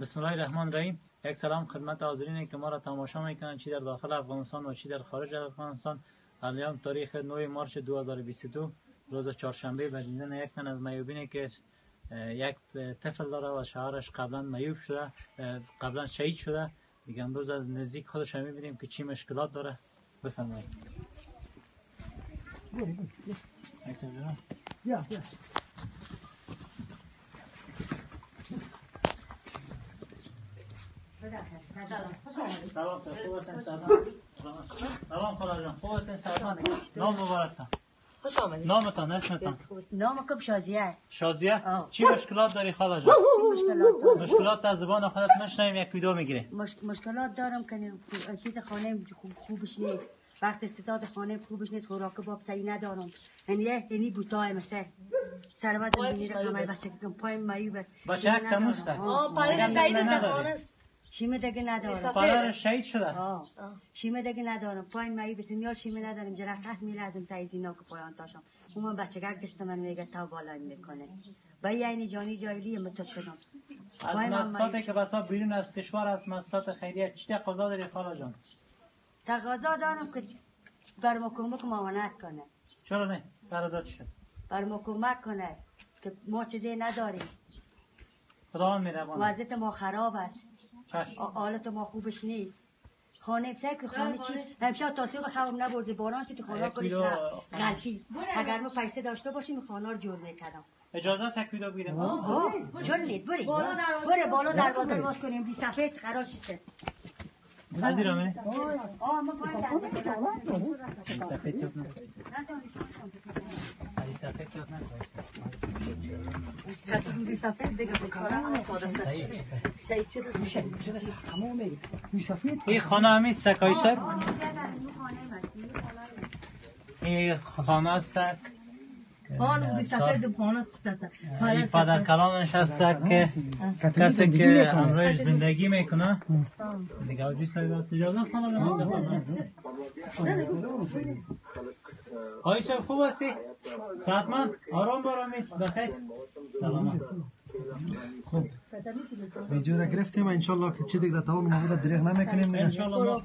بسم الله الرحمن الرحیم یک سلام خدمت حاضرین که ما را تماشا می‌کنند چی در داخل افغانستان و چی در خارج افغانستان الان تاریخ 9 مارچ 2022 روز چهارشنبه به دیدن یک تن از میوبینه که یک طفل داره و شوهرش قبلا میوب شده قبلا شهید شده دیگه امروز از نزدیک خودش می‌بینیم که چی مشکلات داره بفرمایید یا سلام خوب هستین سلام خدا جان خوب هستین سلام نام مبارکتان خوش آمدید نامتان اسمتان نام کم شازیه شازیه آه. چی مشکلات داری خاله جان مشکلات دارم مشکلات از زبان خودت میشنویم یک ویدیو می‌گیری مش... مشکلات دارم که چیز خانه خوب خوبش نیست وقت استعداد خانه خوبش نیست خوراک باب صحیح ندارم یعنی یعنی بوتای مثل سربت پای میره همه. بچه پای مایوبه بچه یک تموسته. آه در نداری؟ خانه است شیمه دیگه ندارم. پدر شهید شده آه. شیمه دیگه ندارم. پای مایوبه سنیال شیمه ندارم. جرا قهد میلازم تا اینا که پایان تاشم. اون بچه گرد دست من میگه تا بالا می‌کنه. با یعنی جانی جایلی متو شدم. از مایوب. که بسا بیرون از کشور از مؤسسات خیریه چی تقاضا داری خاله جان؟ تقاضا دارم که بر ما کمک معاونت کنه. چرا نه؟ سر داد شد. بر ما کمک کنه که ما چیزی نداریم. خدا میربانه وضعیت ما خراب است. حالت ما خوبش نیست. خانه سه که خانه چی. امشب تا صبح خواب نبرده باران تو خانه رفت غلطی. اگر ما پیسه داشته باشیم خانه رو جور می‌کردم. اجازه بگیریم آه چون نید بری بره بالا دروازه باز کنیم. دی سفید خراش شده رامنه آه ما دنده سفید نکنید علی سفید یاد نکنید کتونی سفید دیگه بکارم آماده است شهید شده است. چرا تمام میگه این خانه همی سکای سر؟ این خانه است این پدر کلانش هست که کسی که. امروز زندگی. می‌کنه. دیگه اوجی سایب اجازه خانه آی شب خوب هستی؟ ساعتمند؟ آرام بارام است. بخیر. سلامت. ویدیو را گرفتیم. انشالله که چی دیگه در تمام نبوده دریغ نمی‌کنیم. انشالله